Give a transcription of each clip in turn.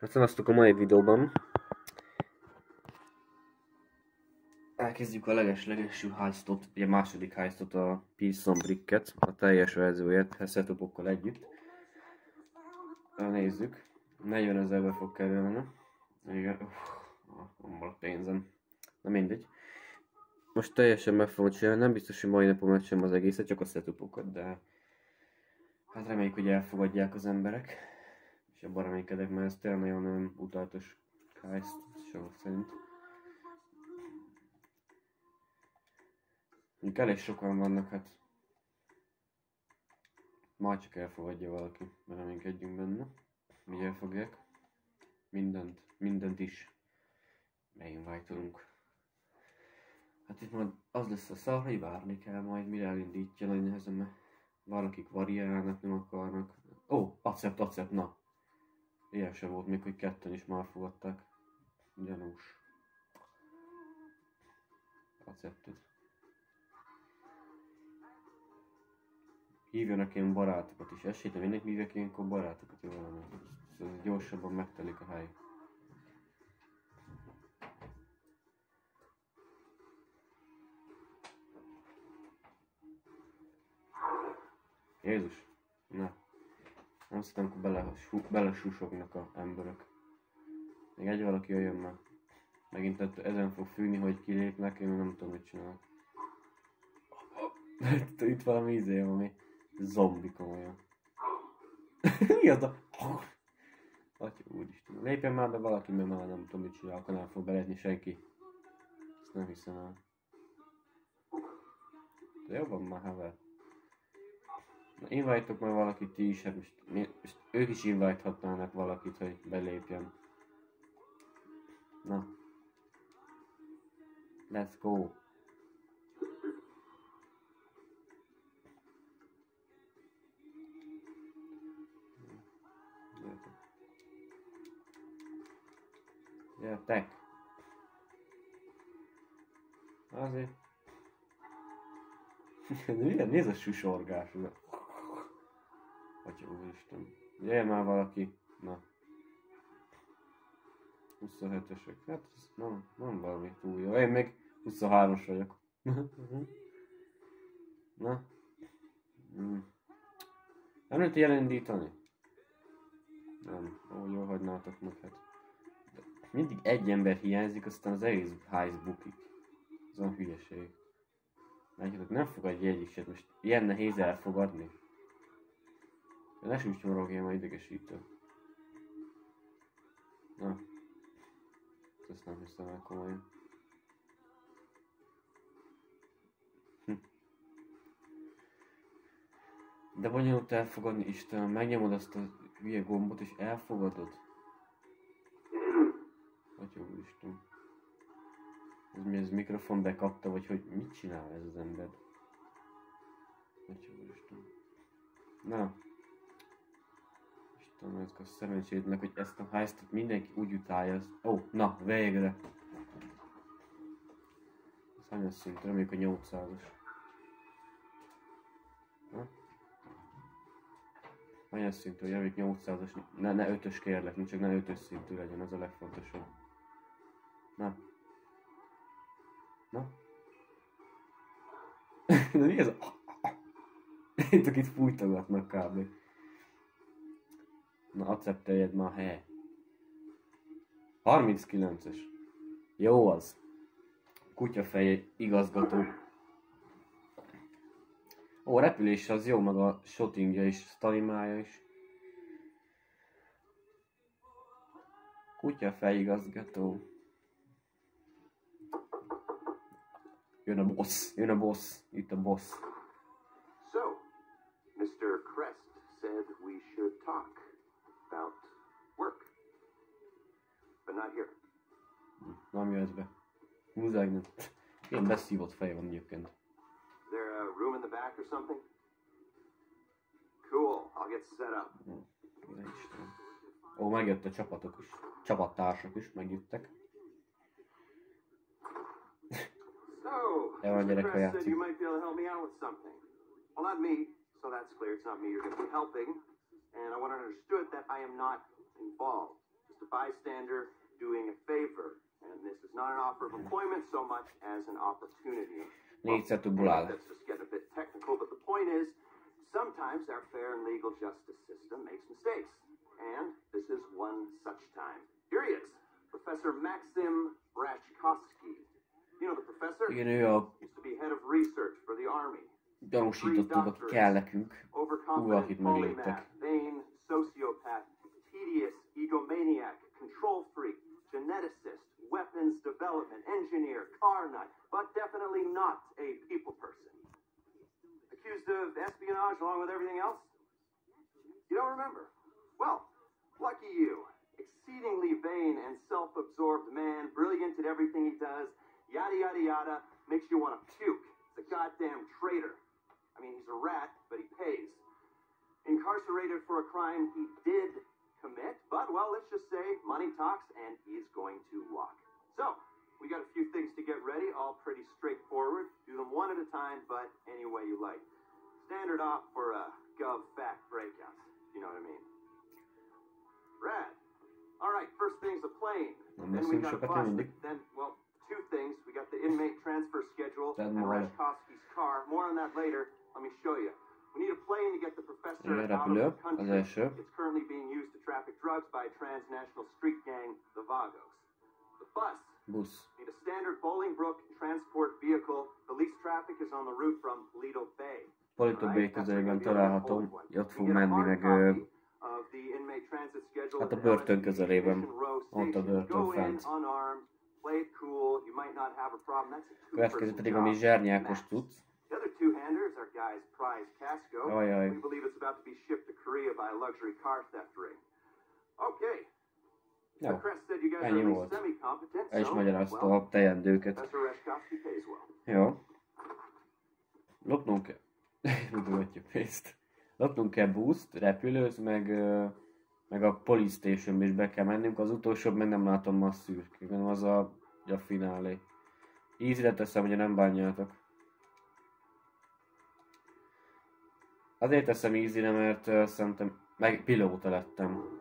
Hát szevasztok a mai videóban. Elkezdjük a leges-legelső heistot, ugye második heistot, a Pearson Bricket, a teljes verzióját, setupokkal együtt. Nézzük. 40 ezerbe fog kerülni. Igen, uff, a pénzem. Na mindegy. Most teljesen meg fogom csinálni, nem biztos, hogy mai napon megcsinálom az egészet, csak a setupokat, de hát reméljük, hogy elfogadják az emberek. És abban reménykedek, mert ez tényleg nagyon nem utatos heist, sok szerint. Mondjuk elég sokan vannak, hát majd csak elfogadja valaki, reménykedjünk benne. Mi elfogják. Mindent, mindent is meginvitolunk. Hát itt majd az lesz a szar, hogy várni kell majd, mire elindítja nagy nehezen, mert valakik variálnak, nem akarnak. Ó, accept, accept, na. Ilyen sem volt még, hogy ketten is már fogadták. Gyanús. Accepted. Hívjanak én barátokat is. Esélyt, mindenki hívják ilyenkor barátokat, jó lenne. Szóval gyorsabban megtelik a hely. Jézus! Na. Szedem, amikor bele, belesusognak a emberek. Még egy valaki jöjjön már. Megint ezen fog fűni, hogy kilépnek, én nem tudom, mit csinálok. Itt valami izé, ami zombi komolyan. Mi az a... Atya úristen. Lépjen már be valaki, mert már nem tudom, mit csinál, akkor nem fog belezni senki. Ezt nem hiszem el. De jó van már, haver. Na, invite már valakit ti is, hát most, most ők is invite valakit, hogy belépjen. Na. Let's go. Gyertek! Azért. Milyen néz a susorgás? Atya úristen. Jöjjön már valaki. Na. 27-esek. Hát ez nem, nem valami túl jó. Én még 23-as vagyok. Na. Mm. Nem lehet elindítani? Nem. Ó, jól hagynátok meg, hát. De mindig egy ember hiányzik, aztán az egész ház bukik. Ez a hülyeség. Látjátok, nem fogadja egyik sem. Most ilyen nehéz elfogadni. Ne súcs morogja, majd idegesítő. Na. Ezt nem hiszem el komolyan. Hm. De bonyolult elfogadni, Istenem, megnyomod azt a hülye gombot és elfogadod. Atya úristen. Ez mi, ez mikrofon bekapta, vagy hogy mit csinál ez az ember? Atya úristen. Na. Ezek a szerencsétlenek, hogy ezt a heistot mindenki úgy utálja. Ó, oh, na, végre. Ez hanyas szint? Reméljük a 800-as. Hanyas szintű, reméljük 800-as, ne, ne 5-ös kérlek, csak ne 5-ös szintű legyen, ez a legfontosabb. Na. Na. Na mi ez a... Itt akit fújtogatnak kb. Na, accepteljed már, he. 39-es. Jó az. Kutyafej igazgató. Ó, repülés az jó, meg a shottingja is, stalimája is. Kutyafej igazgató. Jön a boss, jön a boss, itt a boss. So, Mr. Crest said we should talk not here. Nem jössz be. Muszáj. Ilyen beszívott fej van egyébként. There a room in the back or something? Cool, I'll get set up. Ó, megjött a csapatok is. Csapattársak is megjöttek. So, Yeah, well, Mr. get a Crest clear said too. you might be able to help me out with something. Well, not me, so that's clear. It's not me you're going to be helping. And I want it understood that I am not involved. Just a bystander doing a favor. And this is not an offer of employment so much as an opportunity. Négy szetúból áll. That's just get a bit technical, but the point is, sometimes our fair and legal justice system makes mistakes. And this is one such time. Here he is, Professor Maxim Rachkovsky. You know the professor? A Used to be head of research for the army. gyanúsítottunk, aki kell nekünk. Overconfident akit megöltek. Not a people person. Accused of espionage along with everything else? You don't remember? Well, lucky you. Exceedingly vain and self-absorbed man, brilliant at everything he does, yada yada yada, makes you want to puke. He's a goddamn traitor. I mean, he's a rat, but he pays. Incarcerated for a crime he did commit, but well, let's just say money talks and he's going to walk. So, we got a few things to get ready, all pretty straightforward. Do them one at a time, but any way you like. Standard off for uh, gov fact breakouts. You know what I mean? Rad. All right, first thing's a plane. Then we got a bus. Then, well, two things. We got the inmate transfer schedule and. Rashkovsky's car. More on that later. Let me show you. We need a plane to get the professor out of the country. It's currently being used to traffic drugs by a transnational street gang, the Vagos. The bus Busz. need a standard Bolingbrook transport vehicle. The least traffic is on the route from Lido Bay. Polito B közelében található, ott fog menni meg Hát a börtön közelében. Ott a börtön fent. Következő pedig a mi zsárnyákos Casco. Ajaj. Okay. Jó, ennyi volt. El is magyarázta a teendőket. Jó. Lopnunk kell. Mutogatja pénzt. Lopnunk kell boost, repülőz, meg, meg a police station is be kell mennünk. Az utolsó meg nem látom a szürke, hanem az a, a finálé. Easy-re teszem, hogy nem bánjátok. Azért teszem easy mert szerintem meg pilóta lettem.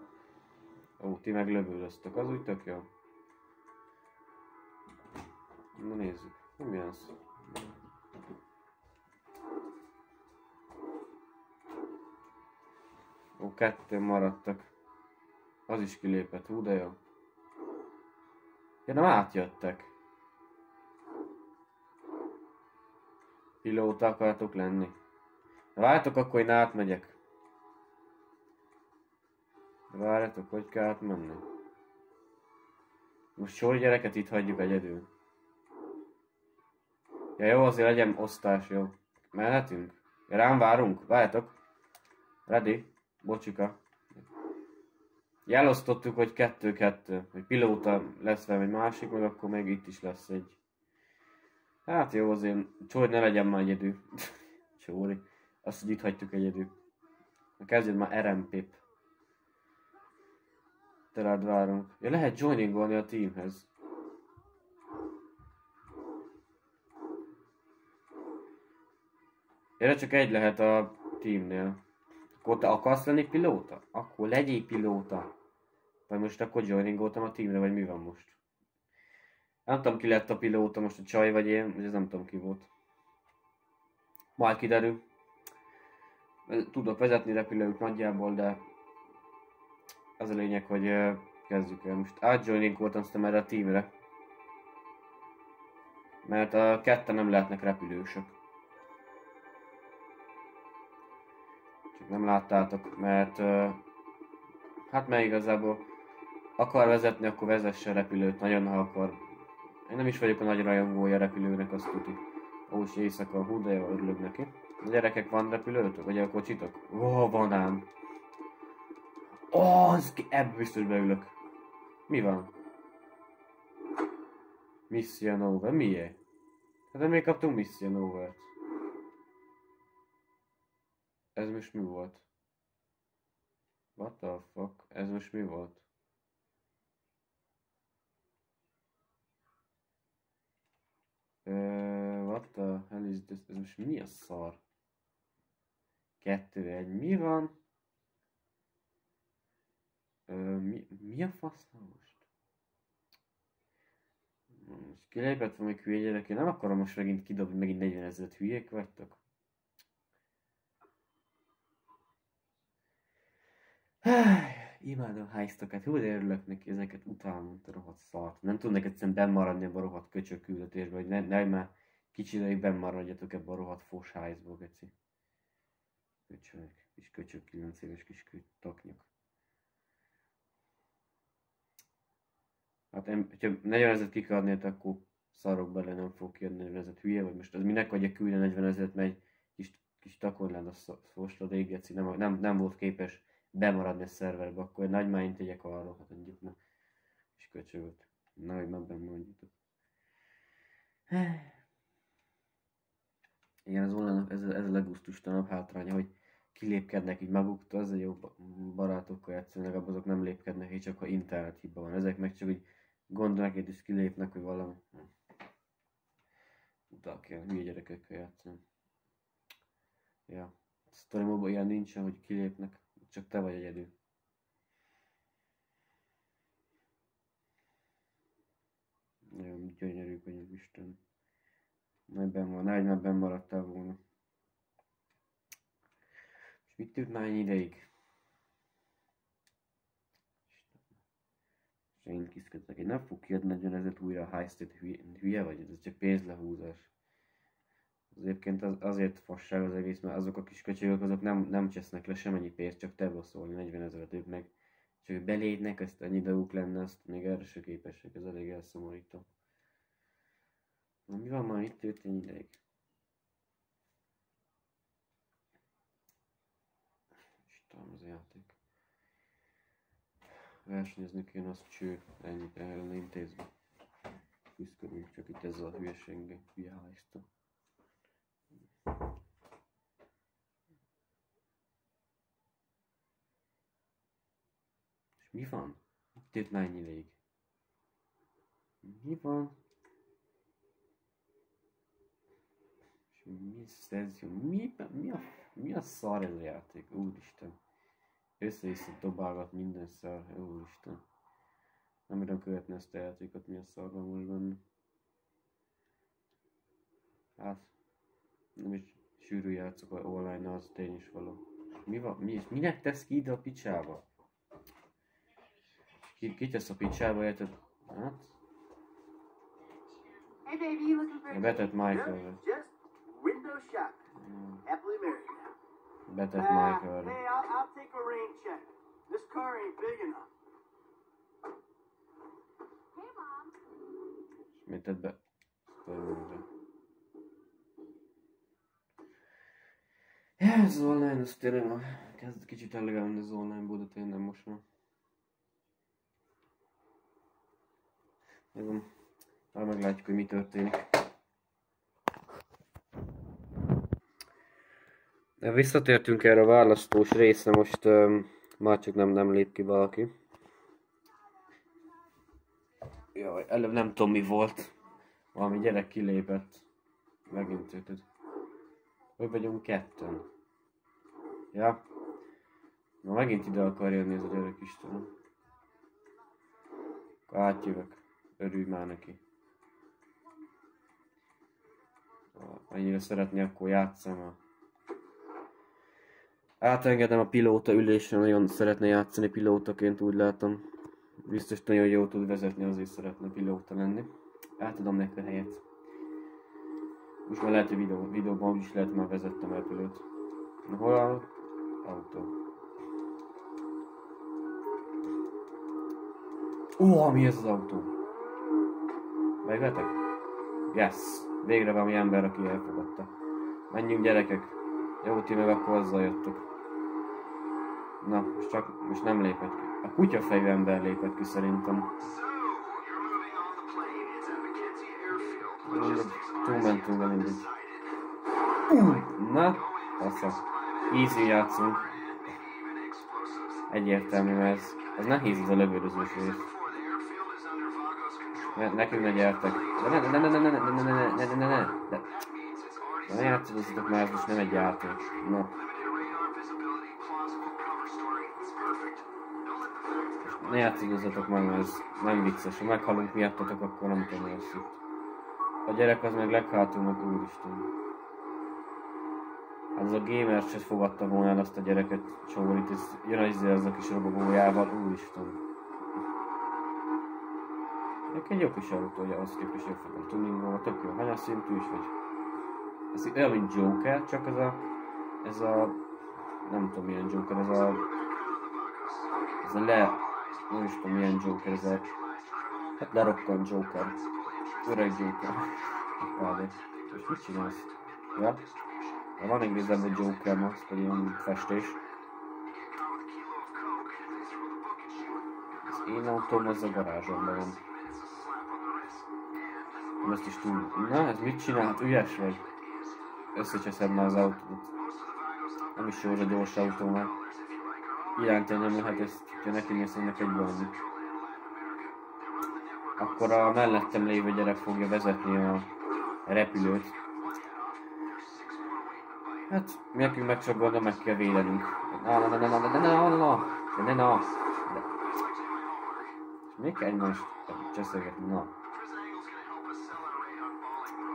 Ó, ti meg lövöldöztök, az úgy tök jó. Na nézzük, mi az? Ó, kettő maradtak. Az is kilépett, hú de jó. Ja, nem átjöttek. Pilóta akartok lenni? Várjatok, akkor én átmegyek. Várjatok, hogy kell átmenni. Most sor gyereket itt hagyjuk egyedül. Ja jó, azért legyen osztás, jó. Mehetünk? Ja, rám várunk? Várjatok. Ready? Bocsika. Jelosztottuk, hogy kettő-kettő. Hogy pilóta lesz velem egy másik, meg akkor még itt is lesz egy. Hát jó, azért Csóri ne legyen már egyedül. Csóri. Azt, hogy itt hagytuk egyedül. Na kezdjed már RMP-p. Te rád várunk. Ja, lehet joiningolni a teamhez. Erre csak egy lehet a teamnél. Akkor te akarsz lenni pilóta? Akkor legyél pilóta. Vagy most akkor joiningoltam a teamre, vagy mi van most? Nem tudom ki lett a pilóta, most a csaj vagy én, ez nem tudom ki volt. Majd kiderül. Tudok vezetni repülőt nagyjából, de az a lényeg, hogy kezdjük el. Most átjoiningoltam aztán erre a teamre. Mert a ketten nem lehetnek repülősök. Csak nem láttátok, mert hát mert igazából akar vezetni, akkor vezesse repülőt nagyon, ha akar. Én nem is vagyok a nagy rajongója repülőnek, azt tudjuk. Ó, és éjszaka, hú, de örülök neki. A gyerekek, van repülőtök? Vagy a kocsitok? Ó, van ám. Az ebből biztos beülök. Mi van? Mission over, miért? Hát de még kaptunk Mission over Ez most mi volt? What the fuck? Ez most mi volt? Uh, what the hell is this? Ez most mi a szar? Kettő, egy, mi van? Mi, mi a fasz most? Most kilépett valami hülye gyerek, én nem akarom most megint kidobni, megint 40 ezeret hülyék vagytok. Imádom a heisteket, hú, örülök neki, ezeket utálom, a rohadt szart. Nem tudnak egyszerűen bennmaradni ebben a rohadt köcsök küldetésbe, hogy ne, ne már kicsi ideig bennmaradjatok ebben a rohadt fos heistba, geci. Köcsök, kis köcsök, 9 éves kis kö- Hát én, hogyha 40 ezeret ki kell adni, akkor szarok bele, nem fog kijönni 40 ezeret hülye, vagy most az minek adja küldeni 40 ezeret, mert egy kis, kis takorlád a foslad égeci, nem, nem, nem, volt képes bemaradni a szerverbe, akkor egy nagy mányt tegyek arra, hát mondjuk, na, és köcsögöt. Na, hogy meg mondjuk. Igen, az online ez, ez a legusztustanabb hátránya, hogy kilépkednek így maguktól, az a jó ba- barátokkal játszani, legalább azok nem lépkednek, így csak ha internet hiba van. Ezek meg csak úgy gondolnak, hogy is kilépnek, hogy valami. Utal kell, hülye gyerekekkel játszani. Ja. Mode ilyen nincsen, hogy kilépnek, csak te vagy egyedül. Nagyon gyönyörű könyv, Isten. Majd benn van, nehogy már benn maradtál volna. És mit tűnt már ennyi ideig? És én kiszködtek, én nem fog kiadni 40 ezeret újra a high state hülye, vagy, ez csak pénzlehúzás. Az Egyébként az, azért fasság az egész, mert azok a kis köcsögök, azok nem, nem csesznek le semennyi pénzt, csak te szólni 40 ezeret ők meg. Csak belédnek, ezt ennyi dolguk lenne, azt még erre se képesek, ez elég elszomorító. Na mi van már itt történt ideig? Istenem, az a játék. Versenyezni kéne, az cső, ennyit el lenne intézve. Küzdködünk csak itt ezzel a hülyeséggel, hülye. És mi van? Itt tért már ennyi ideig. Mi van? És mi ez? Mi, mi, a, mi a szar ez a játék? Úristen. Össze-vissza dobálgat minden szar. Úristen. Nem tudom követni ezt a játékot, mi a szar van most benne. Hát, nem is sűrű játszok a online az tény is való. Mi van? Mi, és minek tesz ki ide a picsába? Ki, ki tesz a picsába, érted? Hát, Hey, baby, you looking for a betett? Michael. Just, window shopping. Mm, Now. Betett Ah, Michael. hey, I'll, I'll take a rain check. This car ain't big enough. Hey, mom. És mit tett be? Ja, ez az online, az tényleg már kezd kicsit elegálni az online bóda tényleg most már. Már meglátjuk, hogy mi történik. De Visszatértünk erre a választós részre, most um, már csak nem, nem lép ki valaki. Jaj, előbb nem tudom mi volt. Valami gyerek kilépett. Megint érted. Hogy vagyunk ketten. Ja. Na megint ide akar jönni ez a gyerek Istenem. Akkor átjövök. Örülj már neki. Ha Annyira szeretné, akkor játszom a... Átengedem a pilóta ülésre, nagyon szeretne játszani pilótaként, úgy látom. Biztos nagyon jól tud vezetni, azért szeretne pilóta lenni. Átadom neki a helyet. Most már lehet, hogy videó, videóban is lehet, már vezettem pilót. Na hol áll? Autó. Ó, mi ez az autó? Megvetek? Yes! Végre valami ember, aki elfogadta. Menjünk gyerekek. Jó, ti meg akkor azzal jöttök. Na, most csak, most nem lépett ki. A kutyafejű ember lépett ki szerintem. Túlmentünk, de mindegy. Na, fasza. Easy játszunk. Egyértelmű, ez, ez nehéz ez a lövöldözős rész. Ne, nekünk ne gyertek. De ne, ne, ne, ne, ne, ne, ne, ne, ne, ne, ne, ne, de... De ne játszadozzatok már, ez most nem egy játék. Na. ne játszódozzatok meg, ez nem vicces. Ha meghalunk miattatok, akkor nem tudom, lesz itt. A gyerek az meg leghátul meg úristen. Hát az a gamer se fogadta volna el azt a gyereket, Csórit, ez jön az, az a kis robogójával, úristen. Nekem egy jó kis autó, hogy ahhoz képest jó fogom tuningolva, tök jó. Hanyas szintű is vagy? Ez olyan, mint Joker, csak ez a... Ez a... Nem tudom milyen Joker, ez a... Ez a le... Nem is tudom milyen Joker, ez a... Hát lerokkant Joker. Öreg Joker. Kb. És mit csinálsz? Ja? De van igazából Joker Max, pedig ilyen festés. Az én autóm az a garázsomban van. Ezt is túl... Na, ez mit csinál? Hát ügyes vagy. Összecseszed már az autót. Nem is jó az a gyors autó, mert iránytól lehet ezt, ha neki mész ennek egy valami. Akkor a mellettem lévő gyerek fogja vezetni a repülőt. Hát, nekünk meg csak gondolom, meg kell védenünk. Na, na, na, na, na, na, na, na, na, na, na, na, még kell egymást cseszegetni, na.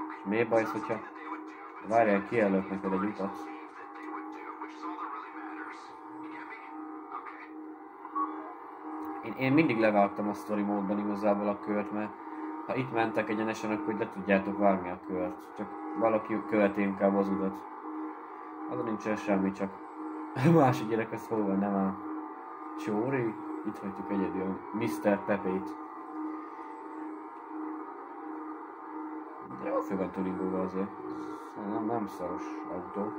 És miért baj, hogyha... Várjál, kijelölt neked egy utat. Én, én mindig levágtam a story módban igazából a kört, mert ha itt mentek egyenesen, akkor le tudjátok vágni a kört. Csak valaki követi inkább az utat. Azon nincsen semmi, csak másik gyerek az hol nem a Csóri? Itt hagytuk egyedül Mr. Pepét. De jó fő van tuningolva azért. Ez Nem, szaros autó.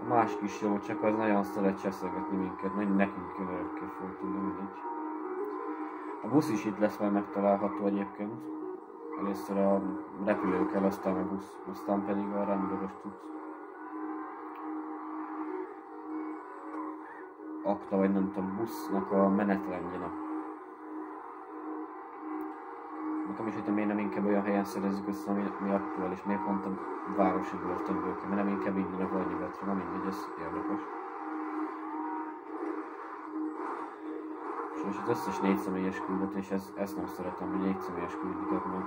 A másik is jó, csak az nagyon szeret cseszegetni minket, majd nekünk jön örökké fog tudni, mindegy. A busz is itt lesz majd megtalálható egyébként. Először a repülő kell, aztán a busz, aztán pedig a rendőrös tudsz. Akta, vagy nem tudom, busznak a menetrendjén. Nekem is hogy miért nem inkább olyan helyen szerezzük össze, ami, ami aktuális, miért pont a városi börtönből kell, mert nem inkább innen a nyugatra, na mindegy, ez érdekes. És az összes négy személyes küldetés, ez, ezt nem szeretem, hogy négy személyes küldeteket, mert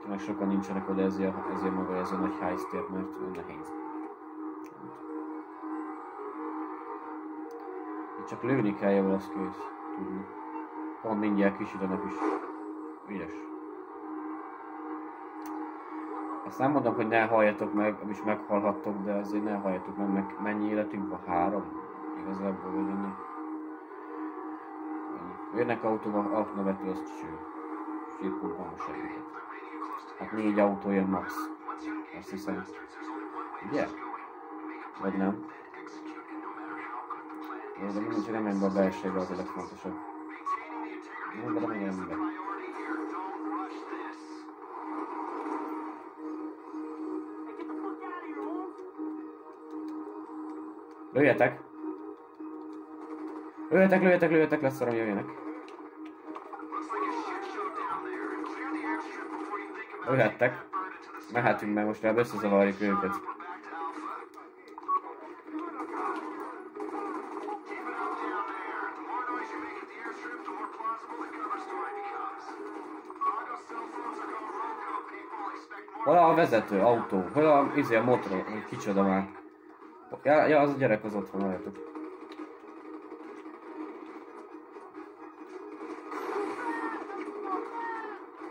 tényleg sokan nincsenek oda ezért, ezért maga ez a nagy heistért, mert nehéz. Itt csak lőni kell jól, az kész, tudni. Pont mindjárt kisütenek is. Ügyes. Azt nem mondom, hogy ne halljatok meg, és meghalhattok, de azért ne halljatok meg, meg mennyi életünk van? Három? Igazából vagy ennyi. Jönnek autóval, autónevető, azt cső. Sírkurban segített. Hát négy autó jön max. Azt hiszem. Ugye? Vagy nem? Jó, de menj be a belségbe, az a legfontosabb. Nem menjen be. Lőjetek! Lőjetek, lőjetek, lőjetek, lesz szorom, jöjjenek. Lőhettek. Mehetünk meg most, mert összezavarjuk őket. Vezető, autó? Hol a, izé, a motor? Kicsoda már? Ja, ja, az a gyerek az ott van, halljátok.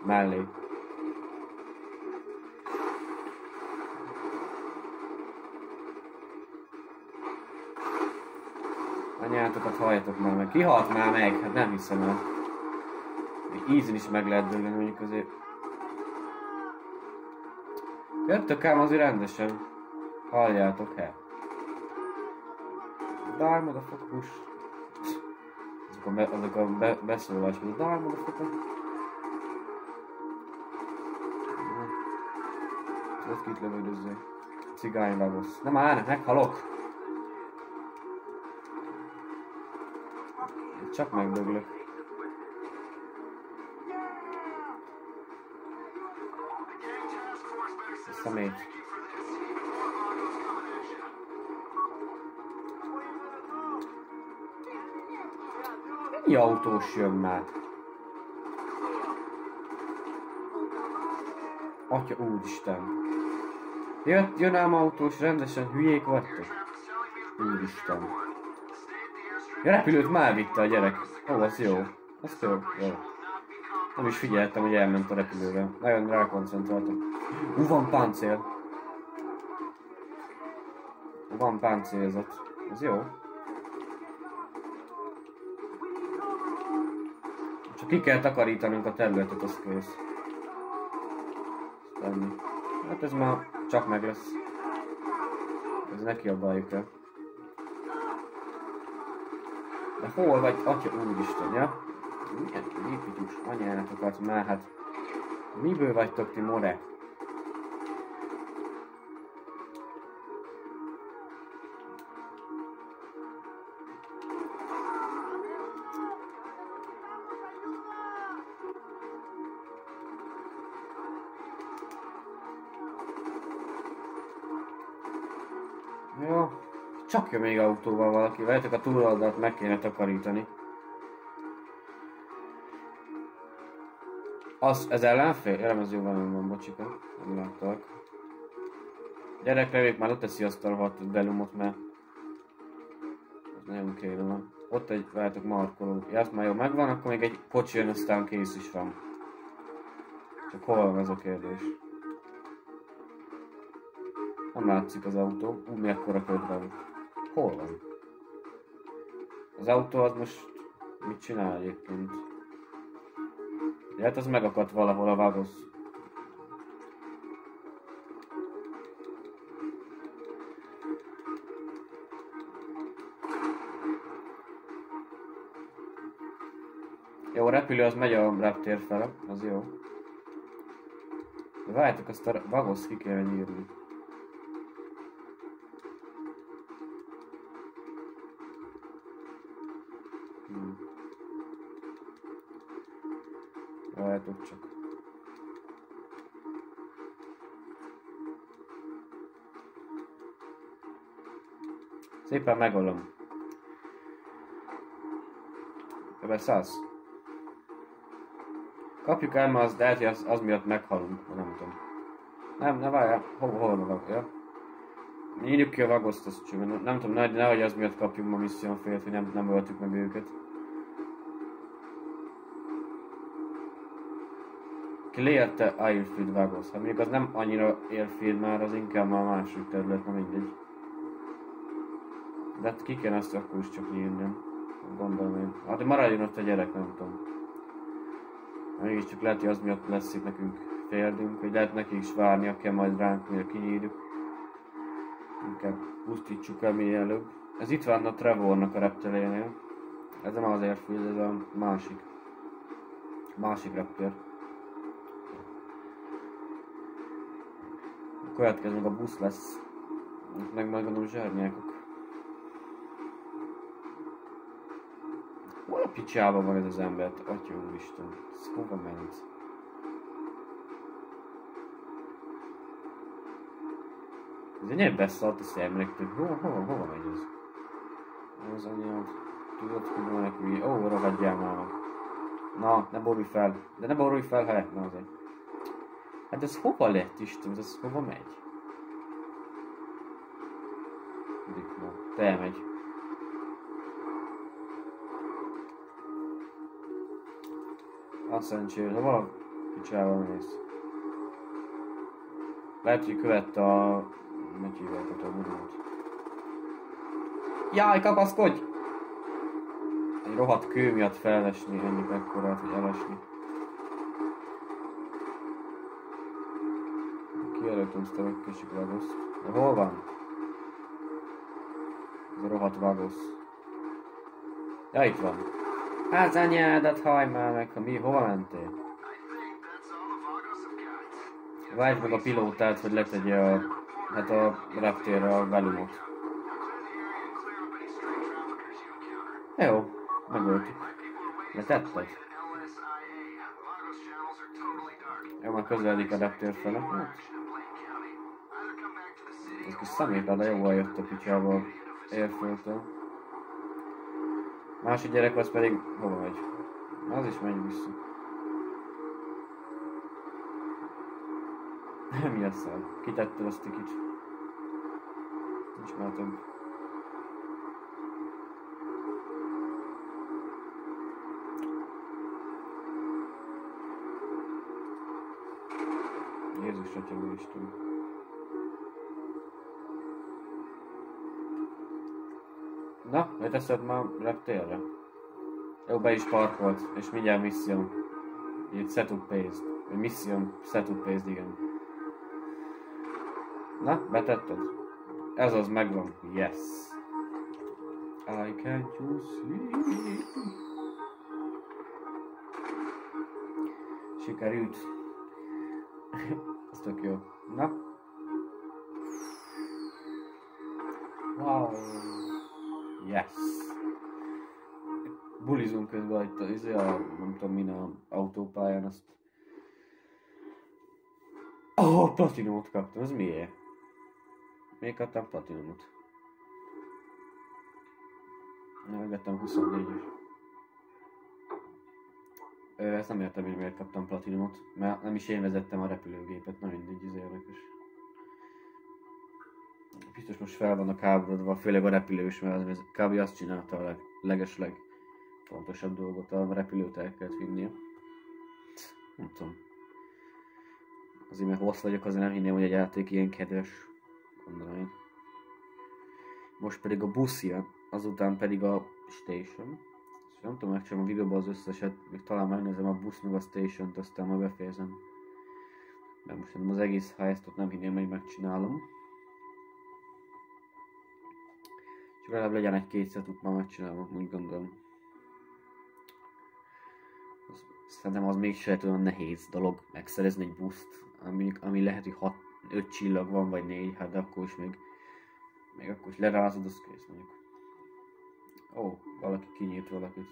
Mellé. Anyátokat halljatok már meg. Kihalt már meg? Hát nem hiszem el. Még ízen is meg lehet dögleni mondjuk azért. Jöttök ám azért rendesen. Halljátok-e? Die, motherfucker. Azok a, be, azok a be, beszólások. Die, motherfucker. Tudod kit lövöldözzél. Cigány babosz. Nem már, meghalok. Csak megdöglök. Szemét. Mi autós jön már? Atya úristen. Jött, jön ám autós, rendesen hülyék vagytok. Úristen. Ja, repülőt már vitte a gyerek. Ó, az jó. Az jó, jó. Nem is figyeltem, hogy elment a repülőre. Nagyon rákoncentráltam. Ú, van páncél. Van páncélzat. Ez jó. Csak ki kell takarítanunk a területet, az kész. Tenni. Hát ez már csak meg lesz. Ez neki kiabáljuk el. De hol vagy, atya úristen, ja? Milyen lépitus anyánatokat már, hát miből vagytok ti more? Jó, csak jön még autóval valaki, veletek a túloldalt meg kéne takarítani. Az, ez ellenfél? Elemező van, bocsika. Nem láttak. Gyerek, levég már leteszi azt a rohadt delumot, mert... Ez nagyon kérem. Ott egy, várjátok, markoló. Ja, azt már jó megvan, akkor még egy kocsi jön, aztán kész is van. Csak hol van ez a kérdés? Nem látszik az autó. Ú, mi ekkora köd van. Hol van? Az autó az most mit csinál egyébként? Ja, hát az megakadt valahol a vágosz. Jó, a repülő az megy a reptér fele, az jó. De várjátok, azt a vagosz ki kell nyírni. Várjátok csak. Szépen megölöm. Ebben száz. Kapjuk el, mert az, lehet, az, az miatt meghalunk, nem tudom. Nem, ne várjál, hol, hol van a ja? Nyírjuk ki a vagoszt, azt csak, nem, nem tudom, ne, nehogy az miatt kapjunk ma misszión félt, hogy nem, nem öltük meg őket. Clear Airfield Vagos. Hát még az nem annyira Airfield már, az inkább már másik terület, nem mindegy. De hát ki kell ezt akkor is csak nyírni. Gondolom én. Hát maradjon ott a gyerek, nem tudom. Mégiscsak lehet, hogy az miatt lesz itt nekünk férdünk, hogy lehet neki is várnia kell majd ránk, mire kinyírjuk. Inkább pusztítsuk el mielőbb. Ez itt van a Trevornak a reptelénél. Ez nem az Airfield, ez a másik. Másik reptér. Következő meg a busz lesz. Meg majd gondolom zsárnyákok. Hol a picsába van ez az ember? Atya úristen. Ez hova ment? Ez ennyire beszart a szemrektől. Hova, hova, hova megy ez? Az anyja, tudod, hogy van neki, ó, ragadjál már. Na, ne borulj fel. De ne borulj fel, hát, na azért. Hát ez hova lett Isten, ez hova megy? Dikma, te elmegy. Azt szerencsére, de valami picsával mész. Lehet, hogy követte a... Mit hívják a gurút. Jaj, kapaszkodj! Egy rohadt kő miatt felesni, ennyi mekkorát, hogy elesni. Kijelöltem ezt a kicsit vagoszt. De hol van? Ez a rohadt vagosz. Ja, itt van. Hát anyádat haj már meg, ha mi, hova mentél? Várj meg a pilótát, hogy letegye a, hát a reptérre a velumot. Jó, megöltük. Letetted? Jó, már közeledik a reptér fele. Hát. Ez kis szemét, de jóval jött a picsába Airföldtől. Másik gyerek az pedig hova megy? Az is megy vissza. Mi a szar? Kitette azt a kicsit. Nincs már több. Jézus Atya Úristen. Na, leteszed már reptérre? Jó, be is parkolt, és mindjárt mission. Itt setup. Vagy mission setup paste, igen. Na, betetted? Ez az megvan. Yes. I can't you see? Sikerült. Ez tök jó. Na. Yes. Bulizunk közben itt az izé a, nem tudom min a autópályán, azt... Oh, platinumot kaptam, ez miért? Miért kaptam platinumot? Megvettem 24-es. Ö, ezt nem értem, hogy miért kaptam platinumot, mert nem is én vezettem a repülőgépet, na mindegy, ez érdekes. Biztos most fel vannak háborodva, főleg a repülős, mert az kb. azt csinálta a leg, legesleg fontosabb dolgot, a repülőt el kellett vinnie. Nem tudom. Azért mert hossz vagyok, azért nem hinném, hogy egy játék ilyen kedves. Gondolom én. Most pedig a busz jön, azután pedig a station. És nem tudom megcsinálom a videóban az összeset, még talán megnézem a busz meg a station-t, aztán majd befejezem. Mert most nem az egész heistot nem hinném, hogy megcsinálom. Csak legalább legyen egy két szetut, már megcsinálom, úgy gondolom. Az, szerintem az mégse olyan nehéz dolog megszerezni egy buszt, ami, ami lehet, hogy 6 5 csillag van, vagy 4, hát de akkor is még, még akkor is lerázod, az kész mondjuk. Ó, valaki kinyírt valakit.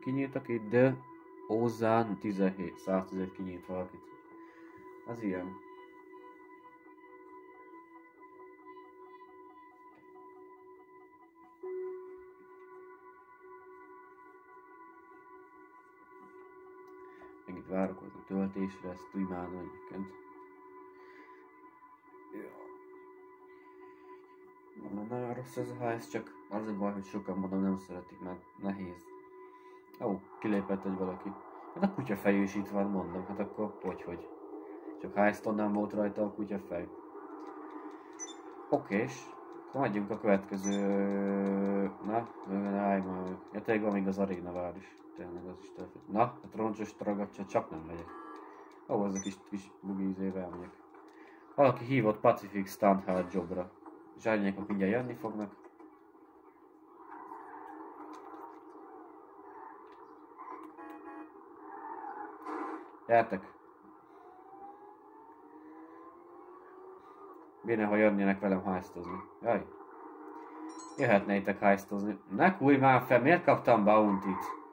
Kinyírt aki, de Ozán 17, 117 kinyírt valakit. Az ilyen. Még várakozni töltésre, ezt imádom egyébként. Ja. Na, nagyon rossz ez a ház, csak az a baj, hogy sokan mondom nem szeretik, mert nehéz. Ó, kilépett egy valaki. Hát a kutyafejű is itt van, mondom, hát akkor hogy, hogy. Csak Heiston nem volt rajta a kutyafej. Oké, és akkor megyünk a következő... Na, állj már. Ja, tényleg van még az aréna is. Tényleg az is történt. Na, a troncsos tragatja, csak nem megyek. Ó, az a kis, kis bugizével megyek. Valaki hívott Pacific Stunt jobra. Zsányékok mindjárt jönni fognak. Gyertek! Béne, ha jönnének velem hajsztozni. Jaj! Jöhetnétek hajsztozni. Ne kúj már fel, miért kaptam bounty-t?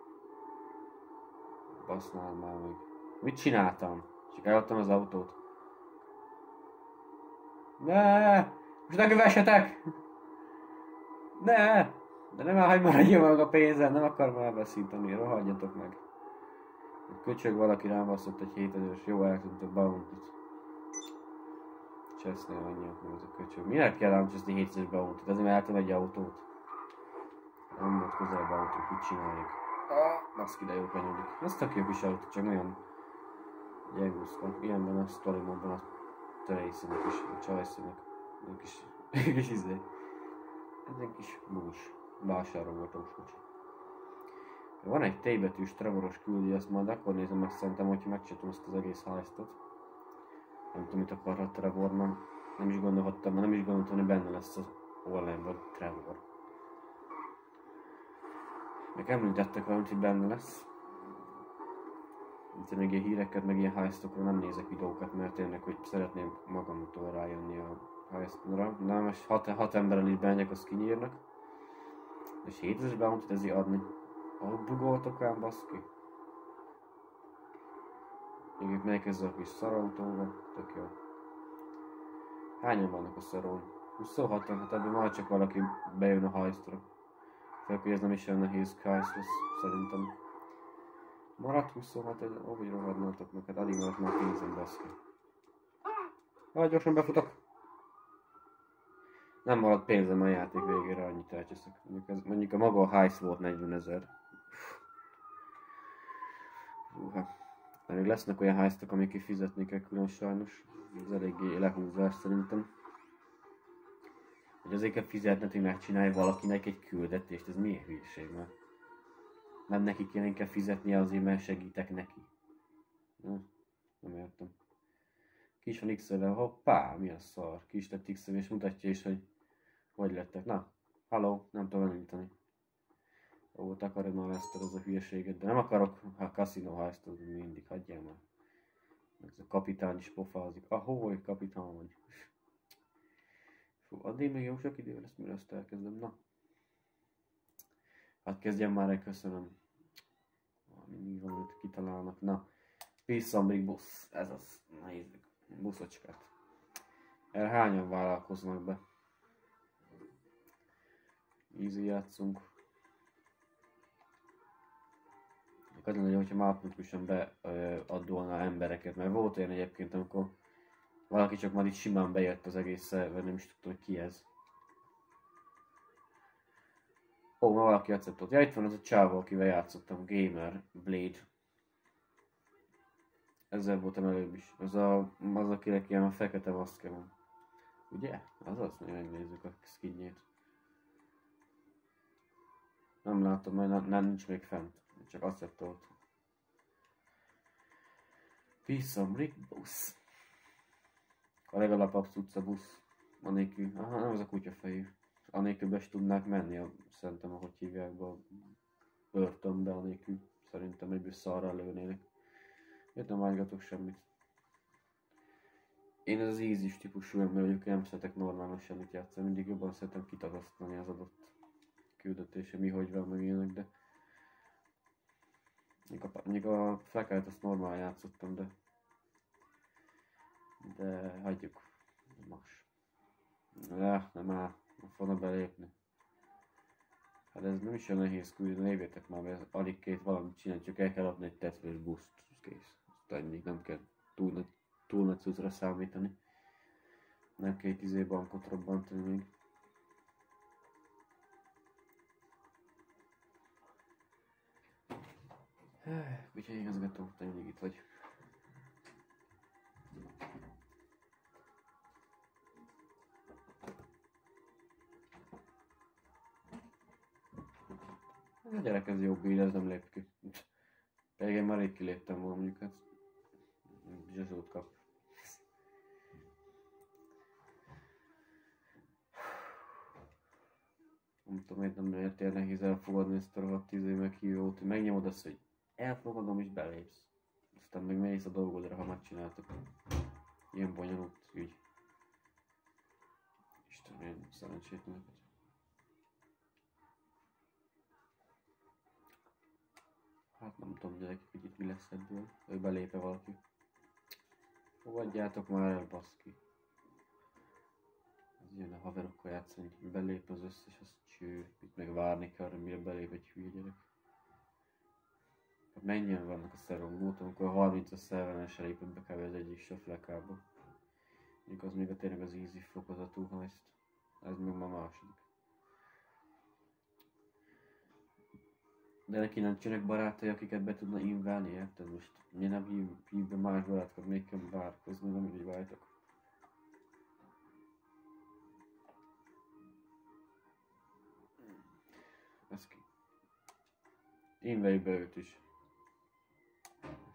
Basznál már meg. Mit csináltam? Csak eladtam az autót. Ne! Most ne kövessetek! Ne! De nem hogy maradjon meg a pénzem, nem akarom elveszíteni, rohadjatok meg. Köcsög valaki rám baszott egy 7000-es, jó eltűnt a bounty-t. Csesznél annyiak meg az a köcsög. Minek kell rám cseszni 700 bounty-t? Azért mert eltem egy autót. Nem volt közel a bounty mit csináljuk. Ah, baszki, de jó kanyadik. Ez tök jó kis autó, csak nagyon gyengúszka. Ilyenben a sztorimodban a törejszínek is, a csajszínek. Egy kis, egy kis izé. Ez egy kis bús. Vásárolgatós kocsi. Van egy T betűs Trevoros küldi, azt majd akkor nézem meg szerintem, hogyha megcsináltam ezt az egész heistot. Nem tudom, mit akarhat Trevor, nem, nem is gondolhattam, mert nem is gondoltam, hogy benne lesz az online Trevor. Meg említettek valamit, hogy benne lesz. Itt még ilyen híreket, meg ilyen heistokról nem nézek videókat, mert tényleg, hogy szeretném magamtól rájönni a heistra. De most hat, hat emberen is bennyak, azt kinyírnak. És 7000 bounty ezért adni. Ahol bugoltok rám, baszki. Még itt melyik ezzel a kis szarautóval, tök jó. Hányan vannak a szarón? 26-an, hát ebből majd csak valaki bejön a hajsztra. Főleg, hogy ez nem is olyan nehéz Kaisz lesz, szerintem. Maradt 26, ez ahogy rohadnátok hát addig maradt már pénzem, baszki. Ah, gyorsan befutok. Nem maradt pénzem a játék végére, annyit elcseszek. Mondjuk, ez, mondjuk a maga a heist volt 40 ezer. Húha. De még lesznek olyan heistok, amik kifizetni kell külön sajnos. Ez eléggé lehúzás szerintem. Hogy azért kell fizetni, hogy megcsinálj valakinek egy küldetést, ez milyen hülyeség, mert nem neki kéne inkább fizetnie azért, mert segítek neki. Nem, nem értem. Ki is van x hoppá, mi a szar. Ki is lett x és mutatja is, hogy hogy lettek. Na, halló, nem tudom elindítani. Ó, takarod már ezt az a hülyeséget, de nem akarok, a kaszinó ezt mindig, hagyjál már. Ez a kapitány is pofázik. Ahogy kapitán vagy. Fú, addig még jó sok idő lesz, mire ezt elkezdem. Na. Hát kezdjem már el, köszönöm. Mindig valamit kitalálnak. Na. Pisszambrik busz. Ez az. Na nézzük. Buszocskát. Erre hányan vállalkoznak be? Easy játszunk. Az lenne, hogyha mapnotikusan beadolna embereket, mert volt olyan egyébként, amikor valaki csak már itt simán bejött az egész szerver, nem is tudtam, hogy ki ez. Ó, ma valaki acceptot. Ja, itt van az a csávó, akivel játszottam, Gamer, Blade. Ezzel voltam előbb is. Az, a, az akinek ilyen fekete maszke van. Ugye? Az az, hogy megnézzük a skinjét. Nem látom, mert nem, nem nincs még fent. Csak acceptolt. Vissza, Rick busz. A legalapabb cucca busz. Anélkül, aha, nem az a kutyafejű. Anélkül be is tudnák menni, a, szerintem, ahogy hívják be börtönbe, anélkül. Szerintem egyből szarra lőnének. Miért nem vágygatok semmit? Én az ízis típusú ember vagyok, nem szeretek normális semmit játszani, mindig jobban szeretem kitagasztani az adott küldetése, mi hogy van, meg ilyenek, de még a, még a azt normál játszottam, de de hagyjuk. Most. Ja, nem áll. Nem fogna belépni. Hát ez nem is olyan nehéz küldeni, lépjetek már, mert alig két valamit csinálni, csak el kell adni egy tetvés boost, kész. Azt nem kell túl nagy, túl nagy cuccra számítani. Nem kell egy izé bankot robbantani még. Úgyhogy igazgató, te mindig itt vagy. A gyerek ez jobb így, ez nem lép ki. Pedig én már rég kiléptem volna, mondjuk hát zsezót kap. Nem tudom, miért nem lehet ilyen nehéz elfogadni ezt a rohadt tízé meghívót, hogy megnyomod azt, hogy elfogadom és belépsz. Aztán meg mész a dolgodra, ha megcsináltak. Ilyen bonyolult ügy. Isten, én szerencsétlenek. Hát nem tudom gyerekek, hogy itt mi lesz ebből, hogy belépe valaki. Fogadjátok már el, baszki. Ez ilyen a haverokkal játszani, belép az összes, az cső. Itt meg várni kell, mire belép egy hülye gyerek. Hát mennyien vannak a szervon? Volt, amikor a 30 a szervenes elépett be kb. az egyik soflekába. Mondjuk az még a tényleg az easy fokozatú heist. Ez még ma második. De neki nem csinek barátai, akiket be tudna inválni, érted? Most miért nem hív, hív be más barátokat, még kell bárkozni, nem így váltok. Ez ki. Inválj be őt is.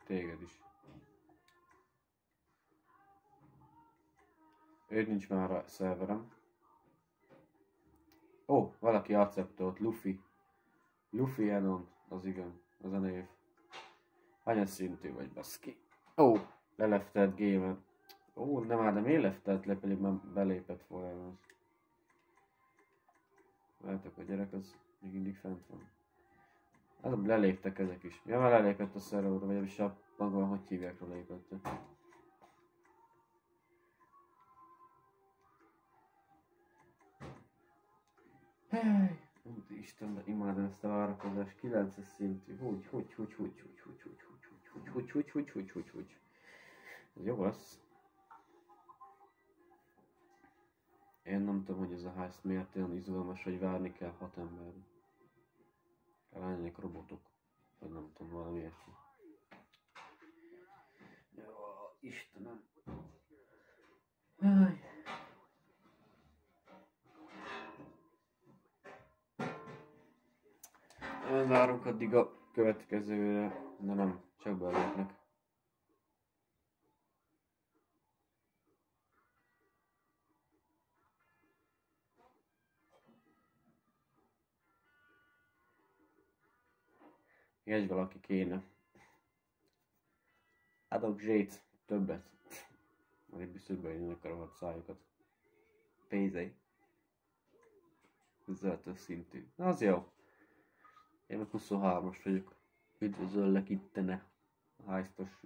Téged is. Őt nincs már a szerverem. Ó, valaki acceptolt, Luffy. Luffy Enon, az igen, az a név. Hányas szintű vagy, baszki? Ó, leleftett gamer. Ó, nem már, de miért leftett le, pedig már belépett volna. Látok, a gyerek az még mindig fent van. Hát leléptek ezek is. Ja, már lelépett a szerverre, vagy a maga, hogy hívják, lelépett. Hey. Isten, imádom ezt a várakozást. 9 szintű. Hogy, hogy, hogy, hogy, hogy, hogy, hogy, hogy, hogy, hogy, hogy, hogy, hogy, hogy, hogy. Ez jó lesz. Én nem tudom, hogy ez a heist miért olyan izgalmas, hogy várni kell hat ember. Kell lennének robotok. Vagy nem tudom, valami ilyesmi. Jó, Istenem. Jaj. Várunk addig a következőre, de nem, csak belépnek. Egy valaki kéne. Adok zsét, többet. Majd egy biztos bejönnek a rohadt szájukat. Pénzei. Zöldös szintű. Na az jó. Én meg 23-as vagyok. Üdvözöllek ittene. A háztos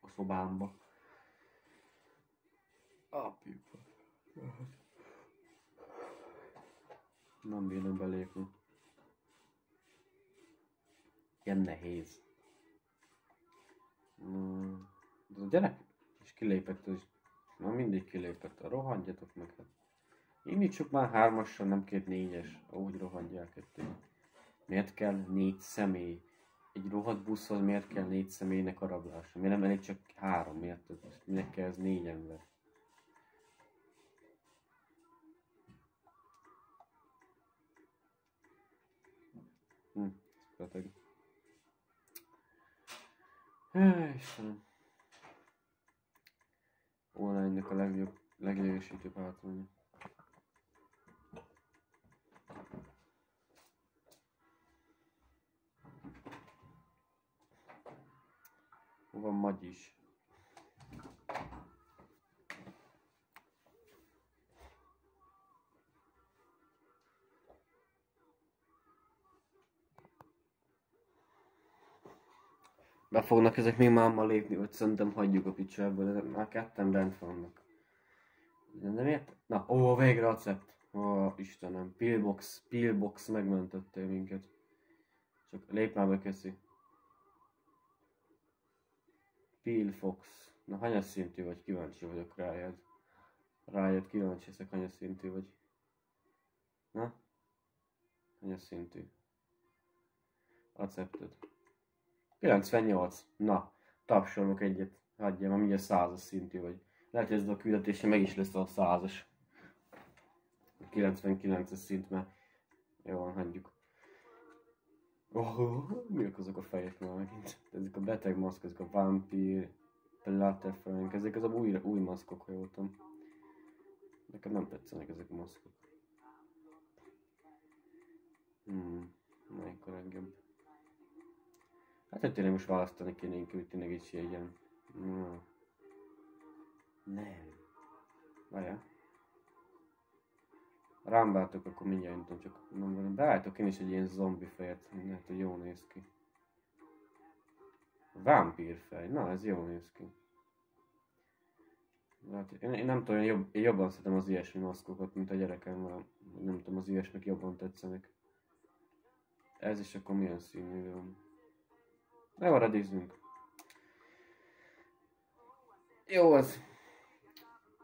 a szobámba. Apjukat. Nem bírom belépni. Ilyen nehéz. Mm, ez a gyerek is kilépett, és na mindig kilépett. Rohadjatok meg. Hát. Indítsuk már hármassal, nem két négyes. Úgy rohadják kettő. Miért kell négy személy? Egy rohadt buszhoz miért kell négy személynek a rablása? Miért nem elég csak három? Miért? Miért kell ez négy ember? Hm, beteg. Istenem. Online-nek a legjobb, legidegesítőbb hátránya. Van magy is. Be fognak ezek még máma lépni, vagy szerintem hagyjuk a picsába, de már ketten bent vannak. De nem ért? Na, ó, végre a recept. Ó, Istenem, Pillbox, Pillbox megmentettél minket. Csak lép már be, köszi. Pillfox. Na, hanyas szintű vagy? Kíváncsi vagyok rájad. Rájad, kíváncsi leszek, hanyas szintű vagy. Na? Hanyas szintű. Recepted. 98. Na, tapsolok egyet. Hagyjam, ami a százas szintű vagy. Lehet, hogy ez a küldetése meg is lesz a százas. 99-es szint, mert jó hagyjuk. Oh, miak azok a fejek már megint? Ezek a beteg maszk, ezek a vampír, Platefrank, ezek az új, új maszkok, ha jól tudom. Nekem nem tetszenek ezek a maszkok. Hmm, melyik a legjobb? Hát hogy tényleg most választani kéne inkább, tényleg is ilyen. No. Nem. Várjál. Rám váltok, akkor mindjárt tudom, csak nem. Beálltok én is egy ilyen zombi fejet, lehet, hogy jól néz ki. Vámpír fej, na ez jól néz ki. Hát én, én nem tudom, én, jobb, én jobban szeretem az ilyesmi maszkokat, mint a gyerekem, mert nem tudom, az ilyesmik jobban tetszenek. Ez is akkor milyen színű van. Lemaradízzunk. Jó az.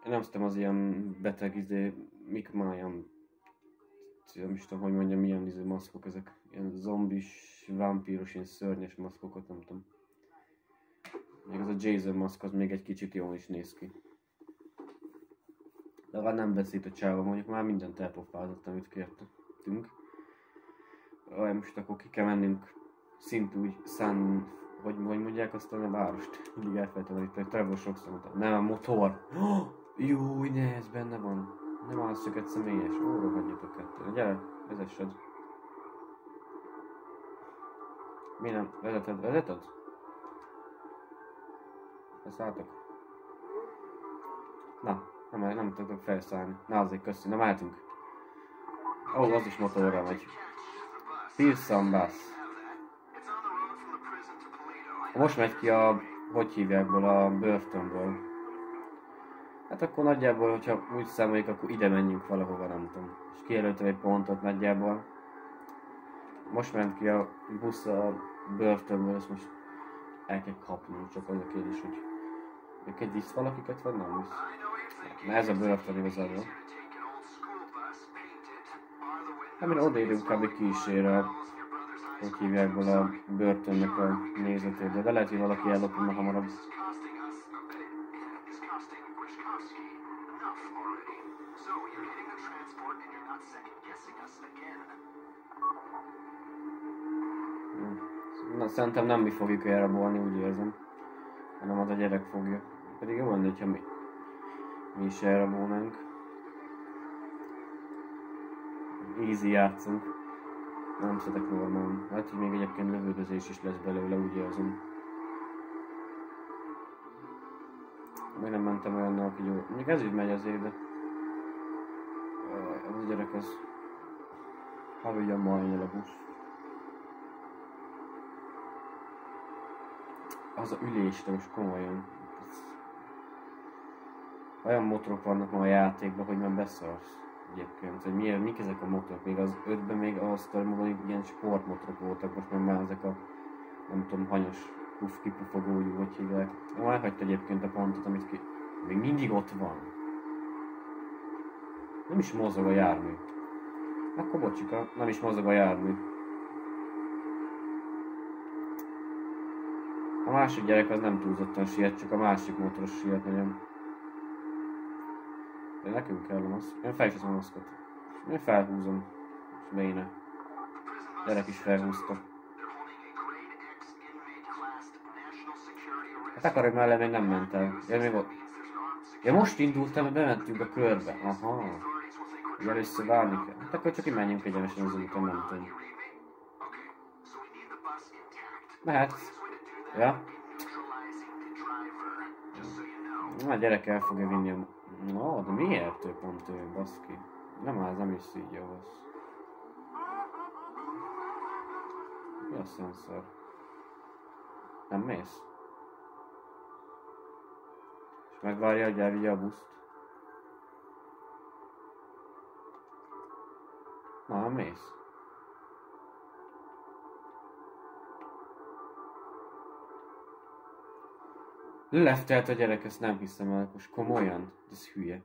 Én nem szeretem az ilyen beteg izé, mik ilyen, nem is tudom, hogy mondjam, milyen izé maszkok ezek. Ilyen zombis, vámpíros, ilyen szörnyes maszkokat, nem tudom. Még az a Jason maszk az még egy kicsit jól is néz ki. De már nem beszélt a csáva, mondjuk már mindent elpofázott, amit kértünk. Aj, most akkor ki kell mennünk szint úgy San... Hogy, hogy mondják azt a várost? Mindig elfelejtem, itt Trevor sokszor mondta. Nem, a motor. Oh, jó, ne, ez benne van. Nem csak egy személyes. Ó, rohadjatok kettő. Gyere, vezessed. Mi nem? Vezeted? Vezeted? Leszálltok? Na, nem, nem tudok felszállni. Na azért köszi, na mehetünk. Ó, az is motorra megy. Pilsan Bass. Most megy ki a, hogy hívják, a börtönből. Hát akkor nagyjából, hogyha úgy számoljuk, akkor ide menjünk valahova, nem tudom. És kijelöltem egy pontot nagyjából. most ment ki a busz a börtönből, ezt most el kell kapni, csak az a kérdés, hogy őket visz valakiket, vagy nem visz? Mert ez a börtön igazából. Hát mire odaérünk kb. kísér a, hogy hívják a börtönnek a nézetét, de lehet, hogy valaki ellopulna hamarabb. Szerintem nem mi fogjuk elrabolni, úgy érzem. Hanem az a gyerek fogja. Pedig jó lenne, hogyha mi, mi is elrabolnánk. Easy játszunk. Nem szedek normál. Hát, hogy még egyébként lövöldözés is lesz belőle, úgy érzem. Még nem mentem olyannal, aki jó. Még ez így megy azért, de... Ez a gyerek az... Havigyan ma a busz. Az a ülés, de most komolyan. Olyan motorok vannak ma a játékban, hogy már beszarsz egyébként. Hogy milyen, mik ezek a motorok? Még az ötben még tudom hogy ilyen sportmotorok voltak, most már, már ezek a nem tudom, hanyas puff kipufogójú, vagy hívják. Elhagyta egyébként a pontot, amit ki... Még mindig ott van. Nem is mozog a jármű. Akkor bocsika, nem is mozog a jármű. A másik gyerek az nem túlzottan siet, csak a másik motoros siet nagyon. De nekünk kell a maszk. Én fel a maszkot. Én felhúzom. És béne. Gyerek is felhúzta. Hát akarom mellé még nem ment el. Ja, még ott. Ja most indultam, hogy bementünk a körbe. Aha. Hogy először várni kell. Hát akkor csak kimenjünk egyenesen az úton, nem tudom. Mehetsz. Ja? Na, a gyerek el fogja vinni a... No, de miért ő pont ő, baszki? Nem, az nem is így ahhoz. Mi a szenszor? Nem mész? És megvárja, hogy elvigye a buszt? Na, mész? Leftelt a gyerek, ezt nem hiszem el, most komolyan. Ez hülye.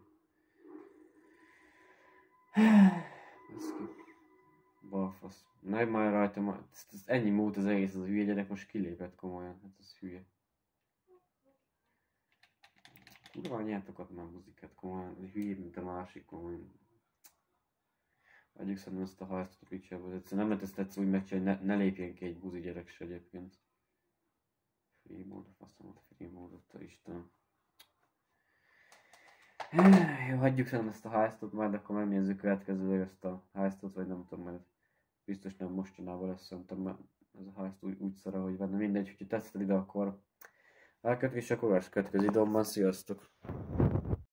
Balfasz. Na, majd rajta, ez, ez ennyi múlt az egész, az a hülye gyerek most kilépett komolyan. Hát ez hülye. Kurva anyátokat már buziket komolyan, hülyébb, mint a másik komolyan. Adjuk szerintem ezt a hajsztot a picsába, nem lehet ezt egyszer úgy megcsinálni, ne, ne lépjen ki egy buzi gyerek se egyébként. Free mode, faszomat, free mode Isten. Jó, hagyjuk szerintem ezt a heistot, majd akkor megnézzük következőleg ezt a heistot, vagy nem tudom, mert biztos nem mostanában lesz, szerintem ez a heist úgy, úgy szara, hogy benne mindegy, hogyha teszted ide, akkor elkötvi, és akkor lesz következő időmban, sziasztok!